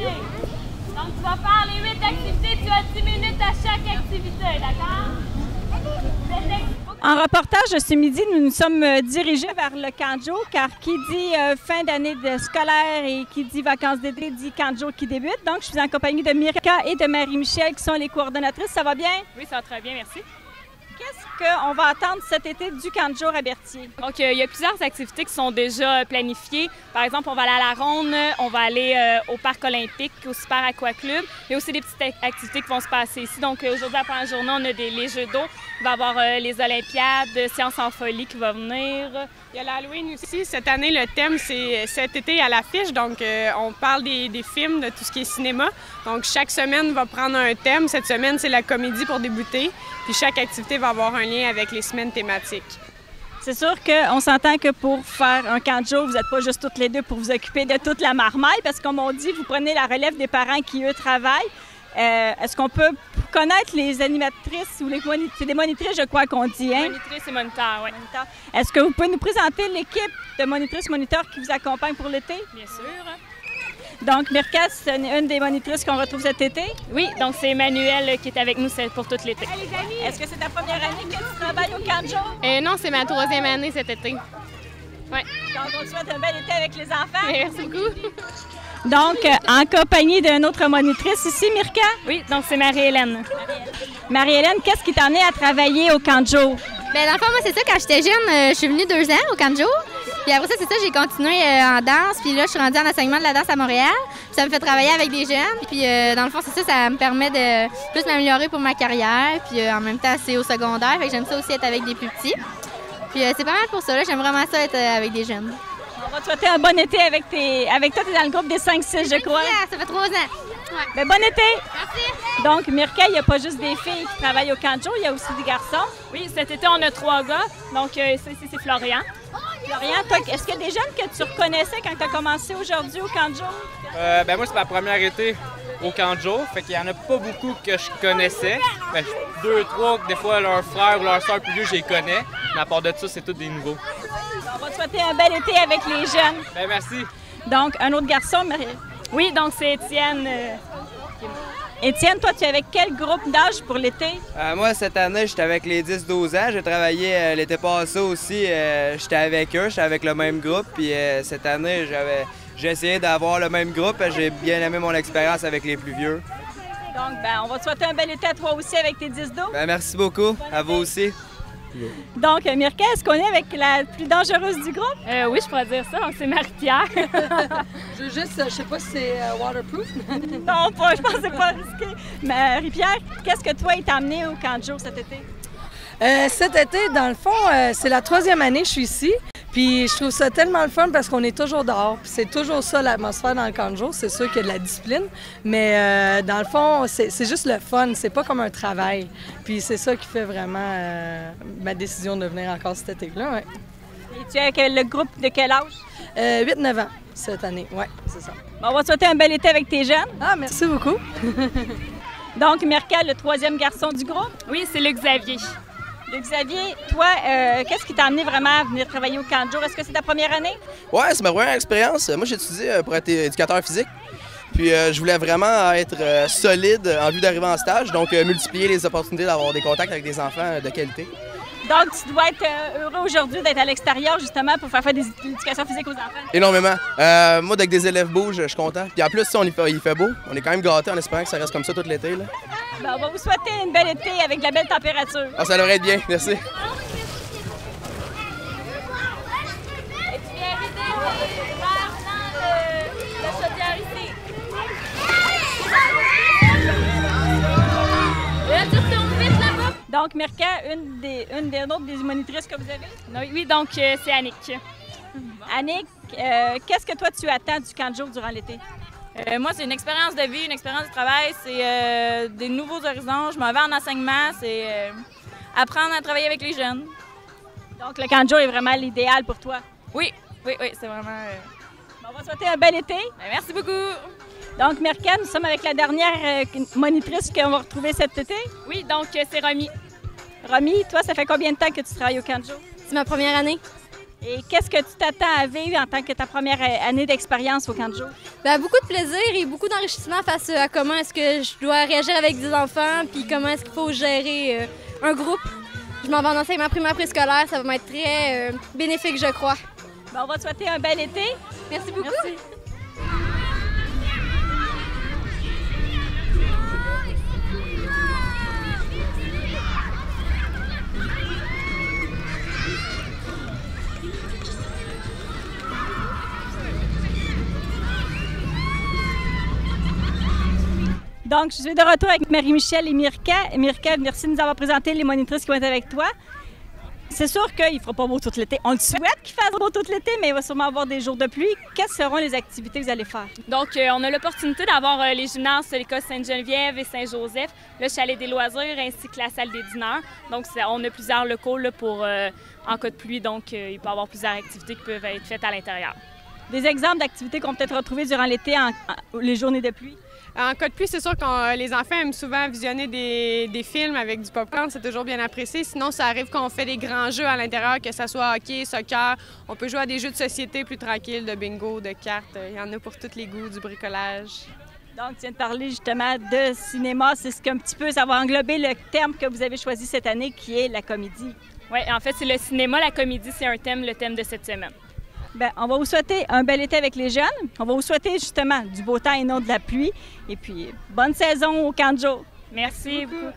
Donc, tu vas faire les 8 activités. Tu as 10 minutes à chaque activité, d'accord? En reportage ce midi, nous nous sommes euh, dirigés vers le Canjo, car qui dit euh, fin d'année de scolaire et qui dit vacances d'été dit Canjo qui débute. Donc, je suis en compagnie de Mirka et de Marie-Michel, qui sont les coordonnatrices. Ça va bien? Oui, ça va très bien, merci. Qu'est-ce qu'on va attendre cet été du Canjo à Berthier? Donc, euh, il y a plusieurs activités qui sont déjà planifiées. Par exemple, on va aller à la ronde, on va aller euh, au parc olympique, au Super Aqua Club. Il y a aussi des petites activités qui vont se passer ici. Donc, euh, aujourd'hui, après la journée, on a des, les jeux d'eau. Il va y avoir les Olympiades, Sciences en folie qui va venir. Il y a l'Halloween aussi. Cette année, le thème, c'est cet été à l'affiche. Donc, on parle des, des, films, de tout ce qui est cinéma. Donc, chaque semaine va prendre un thème. Cette semaine, c'est la comédie pour débuter. Puis, chaque activité va avoir un lien avec les semaines thématiques. C'est sûr qu'on s'entend que pour faire un camp de jour, vous n'êtes pas juste toutes les deux pour vous occuper de toute la marmaille, parce que comme on dit, vous prenez la relève des parents qui, eux, travaillent. Euh, Est-ce qu'on peut connaître les animatrices ou les monitrices? C'est des monitrices, je crois qu'on dit, hein? Monitrices et moniteurs, oui. Est-ce que vous pouvez nous présenter l'équipe de monitrices moniteurs qui vous accompagne pour l'été? Bien sûr. Donc, Mirka, c'est une des monitrices qu'on retrouve cet été? Oui, donc c'est Emmanuel qui est avec nous pour tout l'été. Est-ce que c'est ta première année que tu travailles au camp de jour? Euh, non, c'est ma troisième année cet été. Oui. Donc, on te souhaite un bel été avec les enfants. Merci beaucoup. Donc, en compagnie d'une autre monitrice ici, Mirka? Oui, donc c'est Marie-Hélène. Marie-Hélène, qu'est-ce qui t'a amené à travailler au camp de jour? Bien, dans le fond, moi, c'est ça, quand j'étais jeune, euh, je suis venue deux ans au camp de jour. Puis après ça, c'est ça, j'ai continué euh, en danse. Puis là, je suis rendue en enseignement de la danse à Montréal. Puis ça me fait travailler avec des jeunes. Puis euh, dans le fond, c'est ça, ça me permet de plus m'améliorer pour ma carrière. Puis euh, en même temps, c'est au secondaire. Fait que j'aime ça aussi être avec des plus petits. Puis euh, c'est pas mal pour ça. là. J'aime vraiment ça être euh, avec des jeunes. On va te souhaiter un bon été avec tes. Avec toi, tu es dans le groupe des 5-6, je crois. Yeah, ça fait trois ans. Ouais. Ben, bon été! Merci. Donc, Mirka, il n'y a pas juste des filles qui travaillent au jour, il y a aussi des garçons. Oui, cet été, on a trois gars. Donc, euh, ça, ici, c'est Florian. Florian, est-ce qu'il y a des jeunes que tu reconnaissais quand tu as commencé aujourd'hui au camp de jour? Euh, ben moi, c'est ma première été au camp de jour. Fait qu'il y en a pas beaucoup que je connaissais. Ben, deux, trois, des fois, leurs frères ou leurs soeurs plus vieux, je les connais. Mais à part de ça, c'est tous des nouveaux. On va te souhaiter un bel été avec les jeunes. Ben merci. Donc, un autre garçon, Marie. Oui, donc c'est Étienne. euh, Étienne, toi, tu es avec quel groupe d'âge pour l'été? Euh, moi, cette année, j'étais avec les 10-12 ans. J'ai travaillé euh, l'été passé aussi. euh, j'étais avec eux, j'étais avec le même groupe. Puis cette année, j'avais, j'ai essayé d'avoir le même groupe. J'ai bien aimé mon expérience avec les plus vieux. Donc, ben, on va te souhaiter un bel été à toi aussi avec tes 10 dos. Ben, merci beaucoup. À vous aussi. Donc, Mirka, est-ce qu'on est avec la plus dangereuse du groupe? euh, oui, je pourrais dire ça. Donc, c'est Marie-Pierre. Je veux juste, je sais pas si c'est euh, waterproof. Non, pas, je pensais pas risqué. Marie-Pierre, qu'est-ce que toi, il t'a amené au camp de jour cet été? Euh, cet été, dans le fond, euh, c'est la troisième année que je suis ici. Puis je trouve ça tellement le fun parce qu'on est toujours dehors. Puis c'est toujours ça l'atmosphère dans le camp de jour. C'est sûr qu'il y a de la discipline, mais euh, dans le fond, c'est c'est juste le fun. C'est pas comme un travail. Puis c'est ça qui fait vraiment euh, ma décision de venir encore cet été-là. Ouais. Et tu es avec le groupe de quel âge? Euh, 8-9 ans cette année. Ouais, c'est ça. Bon, on va te souhaiter un bel été avec tes jeunes. Ah, merci beaucoup. Donc, Mirka, le troisième garçon du groupe? oui, c'est Luc Xavier. Xavier, toi, euh, qu'est-ce qui t'a amené vraiment à venir travailler au camp de jour? Est-ce que c'est ta première année? Ouais, c'est ma première expérience. Moi, j'ai étudié euh, pour être éducateur physique. Puis euh, je voulais vraiment être euh, solide en vue d'arriver en stage, donc euh, multiplier les opportunités d'avoir des contacts avec des enfants de qualité. Donc, tu dois être heureux aujourd'hui d'être à l'extérieur, justement, pour faire faire des l'éducation physique aux enfants. Énormément. Moi, dès que des élèves bougent, je suis content. Puis en plus, si on y fait, il fait beau, on est quand même gâtés en espérant que ça reste comme ça tout l'été. Ben, on va vous souhaiter une belle été avec de la belle température. Ah, ça devrait être bien, merci. Donc, Mirka, une des, une des autres des monitrices que vous avez? Oui, donc euh, c'est Annick. Annick, euh, qu'est-ce que toi, tu attends du camp de jour durant l'été? Euh, moi, c'est une expérience de vie, une expérience de travail. C'est euh, des nouveaux horizons. Je m'en vais en enseignement. C'est euh, apprendre à travailler avec les jeunes. Donc, le camp de jour est vraiment l'idéal pour toi. Oui, oui, oui, c'est vraiment. euh, Bon, on va souhaiter un bel été. ben, merci beaucoup. Donc, Mirka, nous sommes avec la dernière euh, monitrice qu'on va retrouver cet été. Oui, donc c'est Romy. Romy, toi, ça fait combien de temps que tu travailles au Canjo? C'est ma première année. Et qu'est-ce que tu t'attends à vivre en tant que ta première année d'expérience au Canjo? Ben, beaucoup de plaisir et beaucoup d'enrichissement face à comment est-ce que je dois réagir avec des enfants, puis comment est-ce qu'il faut gérer euh, un groupe. Je m'en vais en enseignement primaire préscolaire, ça va m'être très euh, bénéfique, je crois. Ben, on va te souhaiter un bel été. Merci beaucoup. Merci. Donc, je suis de retour avec Marie-Michel et Mirka. Mirka, merci de nous avoir présenté les monitrices qui vont être avec toi. C'est sûr qu'il ne fera pas beau tout l'été. On le souhaite qu'il fasse beau tout l'été, mais il va sûrement avoir des jours de pluie. Quelles seront les activités que vous allez faire? Donc, euh, on a l'opportunité d'avoir euh, les gymnases de l'école Sainte-Geneviève et Saint-Joseph, le chalet des loisirs ainsi que la salle des dîners. Donc, on a plusieurs locaux là, pour, euh, en cas de pluie, donc il peut y avoir plusieurs activités qui peuvent être faites à l'intérieur. Des exemples d'activités qu'on peut être retrouver durant l'été, en, en, les journées de pluie? En cas de pluie, c'est sûr que les enfants aiment souvent visionner des, des films avec du popcorn, c'est toujours bien apprécié. Sinon, ça arrive qu'on fait des grands jeux à l'intérieur, que ce soit hockey, soccer. On peut jouer à des jeux de société plus tranquilles, de bingo, de cartes. Il y en a pour tous les goûts, du bricolage. Donc, tu viens de parler justement de cinéma. C'est ce qu'un petit peu, ça va englober le terme que vous avez choisi cette année, qui est la comédie. Oui, en fait, c'est le cinéma, la comédie, c'est un thème, le thème de cette semaine. Bien, on va vous souhaiter un bel été avec les jeunes. On va vous souhaiter justement du beau temps et non de la pluie. Et puis, bonne saison au Canjo. Merci beaucoup.